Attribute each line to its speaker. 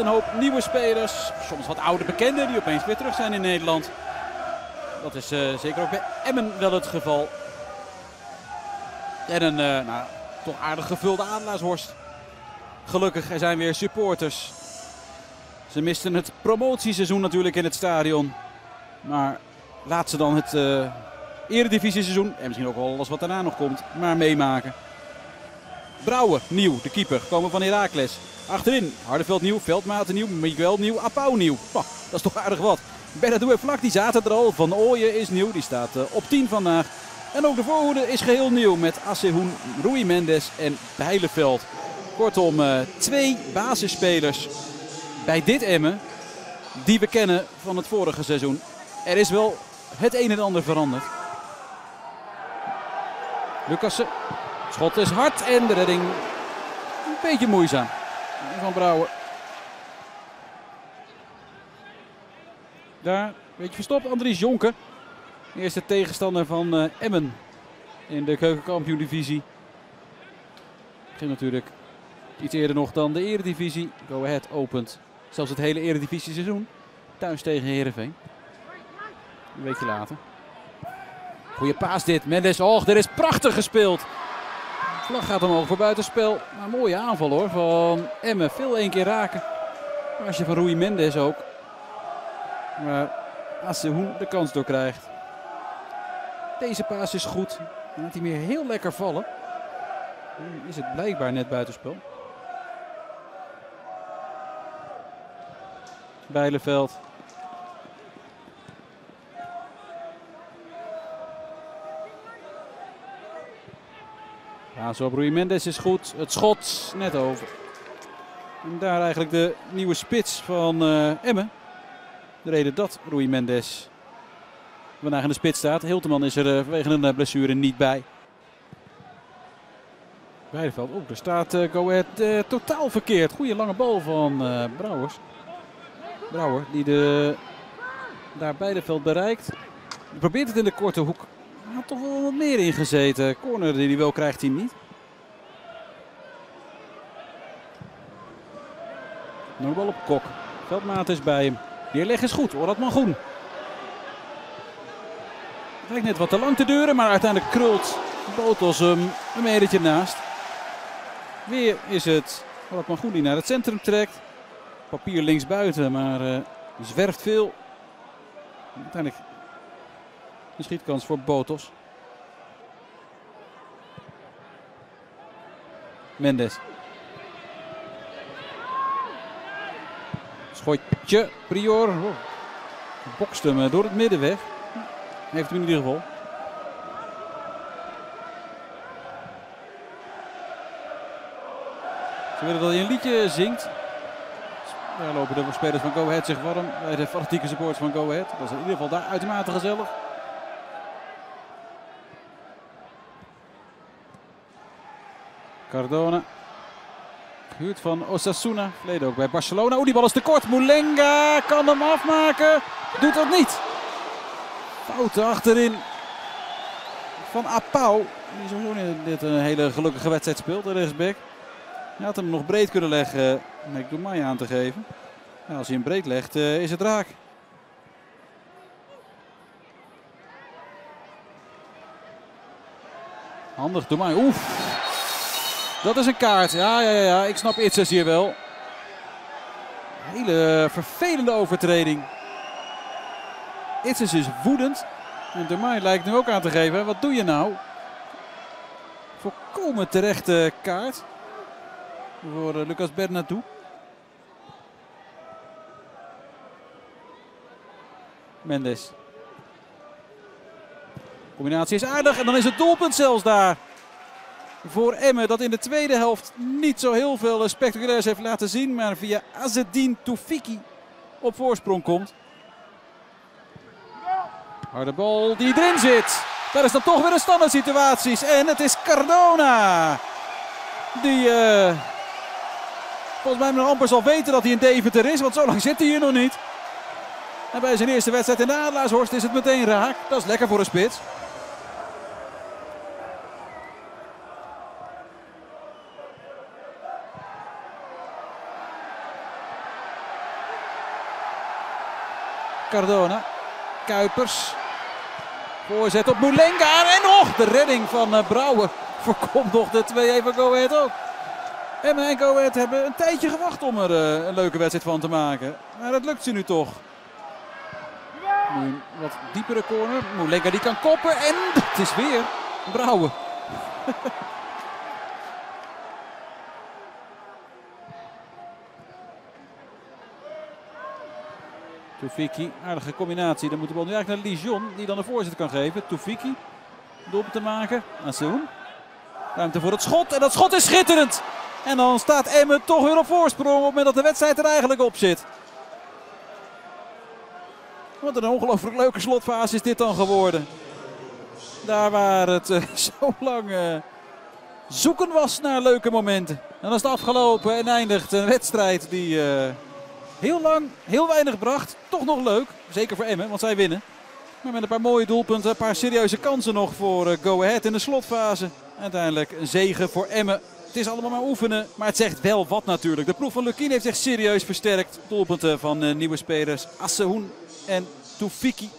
Speaker 1: een hoop nieuwe spelers. Soms wat oude bekenden die opeens weer terug zijn in Nederland. Dat is eh, zeker ook bij Emmen wel het geval. En een eh, nou, toch aardig gevulde Adelaarshorst. Gelukkig, er zijn weer supporters. Ze misten het promotieseizoen natuurlijk in het stadion. Maar laat ze dan het uh, eredivisie-seizoen, en misschien ook wel alles wat daarna nog komt, maar meemaken. Brouwer, nieuw, de keeper, komen van Heracles. Achterin, Hardeveld nieuw, Veldmaten nieuw, Miguel nieuw, Apau nieuw. Oh, dat is toch aardig wat. Bernardo en Vlak, die zaten er al. Van Ooyen is nieuw, die staat uh, op 10 vandaag. En ook de voorhoede is geheel nieuw met Assehoen, Rui Mendes en Bijleveld. Kortom, uh, twee basisspelers bij dit Emmen die we kennen van het vorige seizoen. Er is wel het een en ander veranderd. Lucassen, schot is hard en de redding een beetje moeizaam van Brouwer. Daar, een beetje verstopt, Andries Jonker. Eerste tegenstander van uh, Emmen in de keukenkampioen-divisie. Ging natuurlijk iets eerder nog dan de eredivisie. Go Ahead opent zelfs het hele eredivisie seizoen. Thuis tegen Heerenveen. Een weekje later. Goeie paas dit. Mendes, och, er is prachtig gespeeld. Vlag gaat omhoog voor buitenspel. Maar mooie aanval hoor van Emmen. Veel één keer raken. Paasje van Rui Mendes ook. Maar Assehoen de kans door krijgt. Deze paas is goed. Dan laat hij meer heel lekker vallen. Nu is het blijkbaar net buitenspel. Bijleveld. Ja, zo Rui Mendes is goed. Het schot net over. En daar eigenlijk de nieuwe spits van uh, Emmen. De reden dat Rui Mendes vandaag in de spits staat. Hilteman is er uh, vanwege een blessure niet bij. Beideveld, oh, daar staat uh, totaal verkeerd. Goede lange bal van Brouwers. Brouwer die de, daar Beideveld bereikt. Probeert het in de korte hoek. Had toch wel wat meer ingezeten. Corner die hij wel krijgt hij niet. Nog op Kok. Veldmaat is bij hem. Neerleg is goed. Oratman Groen. Het lijkt net wat te lang te duren, maar uiteindelijk krult Botos hem een metertje naast. Weer is het Oratman Groen die naar het centrum trekt. Papier links buiten, maar uh, zwerft veel. Uiteindelijk een schietkans voor Botos. Mendes. Schotje, Prior. Oh. Bokst hem door het midden weg. Heeft hem in ieder geval. Ze willen dat hij een liedje zingt. Daar lopen de spelers van Go Ahead zich warm. Bij de fanatieke supporters van Go Ahead. Dat is in ieder geval daar uitermate gezellig. Cardona. Gehuurd van Osasuna. Verleden ook bij Barcelona. Oeh, die bal is te kort. Moulenga kan hem afmaken. Doet dat niet. Fouten achterin. Van Apau. Die sowieso dit een hele gelukkige wedstrijd speelt. De rechtsback. Hij had hem nog breed kunnen leggen. Om Doemai aan te geven. En als hij hem breed legt uh, is het raak. Handig Doemai. Oef. Dat is een kaart. Ja, ja, ja. Ik snap Itzes hier wel. Hele vervelende overtreding. Itzes is woedend. En Doemai lijkt nu ook aan te geven. Wat doe je nou? Volkomen terechte kaart. Voor Lucas Bernardou. Mendes. Combinatie is aardig en dan is het doelpunt zelfs daar. Voor Emmen dat in de tweede helft niet zo heel veel spectaculairs heeft laten zien. Maar via Azzedine Toufiki op voorsprong komt. Harde bal die erin zit. Dat is dan toch weer een standaard situaties. En het is Cardona. Die uh, volgens mij nog amper zal weten dat hij in Deventer is. Want zo lang zit hij hier nog niet. En bij zijn eerste wedstrijd in de Adelaarshorst is het meteen raak. Dat is lekker voor een spits. Cardona. Kuipers. Voorzet op Moulenga. En nog de redding van uh, Brouwer. Voorkomt nog de 2-1 van Go ook. Emmen en Go hebben een tijdje gewacht om er uh, een leuke wedstrijd van te maken. Maar dat lukt ze nu toch. Nu wat diepere corner. Moulenga die kan koppen. En het is weer Brouwer. Toefiki, aardige combinatie. Dan moet de bal nu eigenlijk naar Lijon, die dan de voorzet kan geven. Toefiki, doelpunt te maken. Azoun. Ruimte voor het schot en dat schot is schitterend. En dan staat Emmen toch weer op voorsprong op het moment dat de wedstrijd er eigenlijk op zit. Wat een ongelooflijk leuke slotfase is dit dan geworden. Daar waar het uh, zo lang uh, zoeken was naar leuke momenten. En dan is het afgelopen en eindigt een wedstrijd die... Uh, Heel lang, heel weinig bracht. Toch nog leuk. Zeker voor Emmen, want zij winnen. Maar met een paar mooie doelpunten, een paar serieuze kansen nog voor uh, Go Ahead in de slotfase. Uiteindelijk een zegen voor Emmen. Het is allemaal maar oefenen, maar het zegt wel wat natuurlijk. De proef van Lukien heeft zich serieus versterkt. Doelpunten van uh, nieuwe spelers Assehoen en Toufiki